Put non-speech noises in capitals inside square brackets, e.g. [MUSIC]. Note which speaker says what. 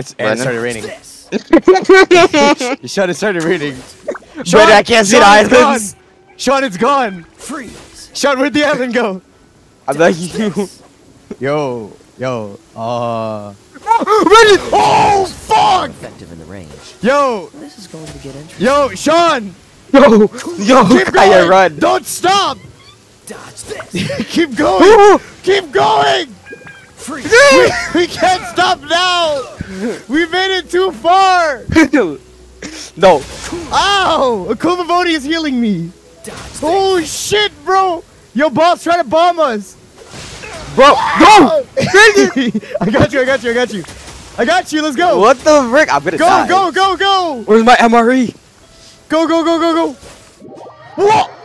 Speaker 1: It's and it started raining. [LAUGHS] [LAUGHS]
Speaker 2: This.
Speaker 1: Sean, it started raining.
Speaker 3: But I can't see the
Speaker 1: Sean, it's
Speaker 3: islands.
Speaker 1: gone. Sean, it's gone.
Speaker 2: Freeze.
Speaker 1: Sean, where'd the island go?
Speaker 3: I'm like you.
Speaker 1: Yo, yo, uh. [GASPS] Oh, fuck!
Speaker 2: Effective in the range.
Speaker 1: Yo,
Speaker 2: This is going to get interesting.
Speaker 1: yo, Sean!
Speaker 3: Yo, yo,
Speaker 1: Keep [LAUGHS]
Speaker 3: Kaeya,
Speaker 1: going!
Speaker 3: run.
Speaker 1: Don't stop!
Speaker 2: Dodge this.
Speaker 1: Keep going! Keep going!
Speaker 2: Freeze. [LAUGHS]
Speaker 1: We, we can't stop now! We made it too far! [LAUGHS]
Speaker 3: no.
Speaker 1: Ow! Akuma Voni is healing me!
Speaker 2: Dodge this.
Speaker 1: Oh shit, bro! Yo, boss trying to bomb us!
Speaker 3: Bro, no! [LAUGHS]
Speaker 1: I got you, I got you, I got you. I got you, let's go!
Speaker 3: What the frick? I'm gonna
Speaker 1: Go,
Speaker 3: die.
Speaker 1: go, go, go!
Speaker 3: Where's my? MRE?
Speaker 1: Go, go, go, go, go! Whoa!